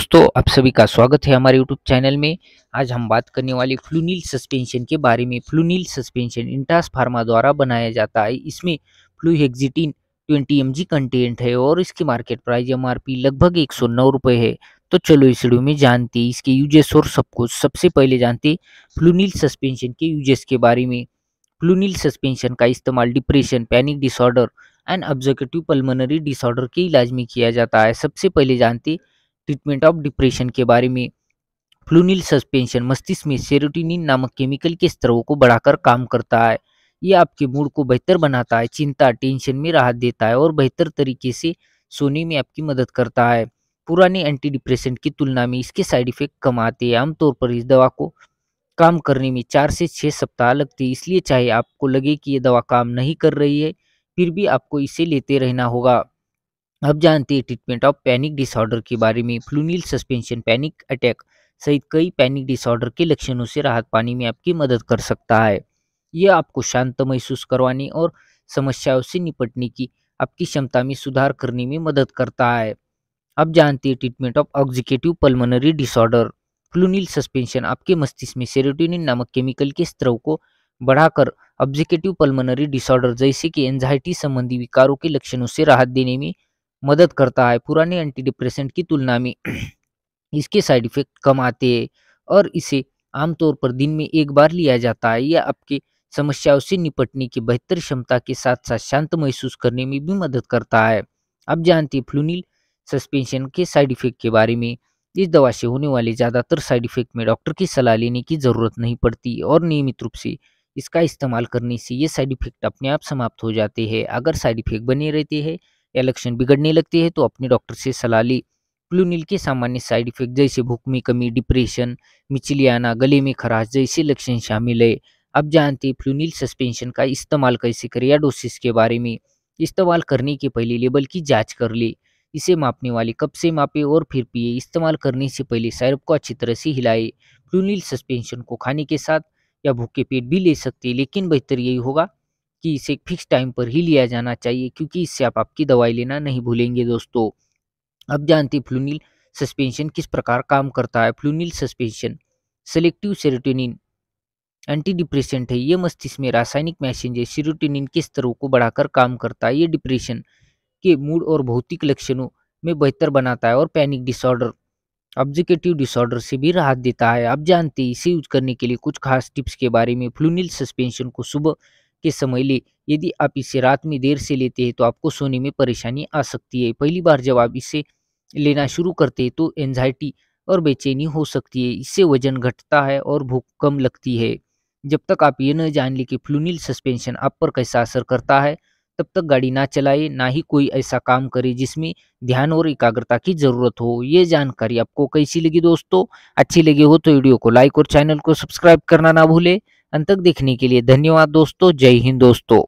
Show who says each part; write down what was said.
Speaker 1: दोस्तों, आप सभी का स्वागत है हमारे यूट्यूब चैनल में। आज हम बात करने वाले फ्लूनील सस्पेंशन के बारे में। फ्लूनील सस्पेंशन इंटास फार्मा द्वारा बनाया जाता है। इसमें फ्लूहेक्सिटिन 20 एम कंटेंट है और इसकी मार्केट प्राइस एमआरपी लगभग एक सौ है। तो चलो इस वीडियो में जानते इसके यूजेस और सब कुछ। सबसे पहले जानते फ्लूनील सस्पेंशन के यूजेस के बारे में। फ्लूनील सस्पेंशन का इस्तेमाल depression, panic disorder and obstructive pulmonary disorder के इलाज में किया जाता है। सबसे पहले जानते ट्रीटमेंट ऑफ़ डिप्रेशन के बारे में। फ्लूनिल सस्पेंशन मस्तिष्क में सेरोटिनिन नामक केमिकल के स्तरों को बढ़ाकर काम करता है। ये आपके मूड को बेहतर बनाता है, चिंता टेंशन में राहत देता है और बेहतर तरीके से सोने में आपकी मदद करता है। पुराने एंटी डिप्रेशन की तुलना में इसके साइड इफ़ेक्ट कम आते हैं। आमतौर पर इस दवा को काम करने में चार से छः सप्ताह लगते हैं, इसलिए चाहे आपको लगे कि ये दवा काम नहीं कर रही है, फिर भी आपको इसे लेते रहना होगा। अब जानते हैं ट्रीटमेंट ऑफ़ पैनिक डिसऑर्डर के बारे में फ्लूनील सस्पेंशन पैनिक अटैक सहित कई पैनिक डिसऑर्डर के लक्षणों से राहत पाने में आपकी मदद कर सकता है। यह आपको शांत महसूस करवाने और समस्याओं से निपटने की आपकी क्षमता में सुधार करने में मदद करता है। अब जानते हैं treatment of obstructive pulmonary disorder Flunil suspension आपके मस्तिष्क में सेरोटोनिन नामक केमिकल के स्तरों को बढ़ाकर ऑब्जिकेटिव पल्मोनरी डिसऑर्डर जैसे कि एंजाइटी संबंधी विकारों के लक्षणों से राहत देने में मदद करता है। पुराने एंटी डिप्रेसेंट की तुलना में इसके साइड इफ़ेक्ट कम आते हैं और इसे आमतौर पर दिन में एक बार लिया जाता है। यह आपके समस्याओं से निपटने की बेहतर क्षमता के साथ साथ शांत महसूस करने में भी मदद करता है। अब जानते हैं फ्लूनिल सस्पेंशन के साइड इफ़ेक्ट के बारे में इस दवा से होने वाले ज़्यादातर साइड इफ़ेक्ट में डॉक्टर की सलाह लेने की ज़रूरत नहीं पड़ती और नियमित रूप से इसका इस्तेमाल करने से ये साइड इफ़ेक्ट अपने आप समाप्त हो जाते हैं। अगर साइड इफ़ेक्ट बने रहते हैं लक्षण बिगड़ने लगते हैं तो अपने डॉक्टर से सलाह ली। फ्लूनिल के सामान्य साइड इफ़ेक्ट जैसे भूख में कमी डिप्रेशन मिचली आना गले में खराश, जैसे लक्षण शामिल है। अब जानते हैं फ्लूनिल सस्पेंशन का इस्तेमाल कैसे करें? या डोसिस के बारे में। इस्तेमाल करने के पहले लेबल की जाँच कर ले। इसे मापने वाले कब से मापे और फिर पिए? इस्तेमाल करने से पहले सैरप को अच्छी तरह से हिलाए। फ्लूनिल सस्पेंशन को खाने के साथ या भूखे पेट भी ले सकते लेकिन बेहतर यही होगा कि इसे फिक्स टाइम पर ही लिया जाना चाहिए, क्योंकि इससे आप आपकी दवाई लेना नहीं भूलेंगे दोस्तों। अब जानते फ्लूनिल सस्पेंशन किस प्रकार काम करता है। Flunil suspension selective serotonin antidepressant है। ये मस्तिष्क में रासायनिक मैसेंजर सीरोटोनिन के स्तरों को बढ़ाकर काम करता है। ये डिप्रेशन के मूड और भौतिक लक्षणों में बेहतर बनाता है और पैनिक डिसऑर्डर ऑब्जिकेटिव डिसऑर्डर से भी राहत देता है। आप जानते हैं इसे यूज़ करने के लिए कुछ खास टिप्स के बारे में फ्लूनिल सस्पेंशन को सुबह के समय ले यदि आप इसे रात में देर से लेते हैं तो आपको सोने में परेशानी आ सकती है। पहली बार जब आप इसे लेना शुरू करते हैं तो एंजाइटी और बेचैनी हो सकती है। इससे वज़न घटता है और भूख कम लगती है। जब तक आप ये न जान ले कि फ्लूनिल सस्पेंशन आप पर कैसा असर करता है, तब तक गाड़ी ना चलाए, ना ही कोई ऐसा काम करे जिसमें ध्यान और एकाग्रता की ज़रूरत हो। ये जानकारी आपको कैसी लगी दोस्तों? अच्छी लगी हो तो वीडियो को लाइक और चैनल को सब्सक्राइब करना ना भूले। अंत तक देखने के लिए धन्यवाद दोस्तों। जय हिंद दोस्तों।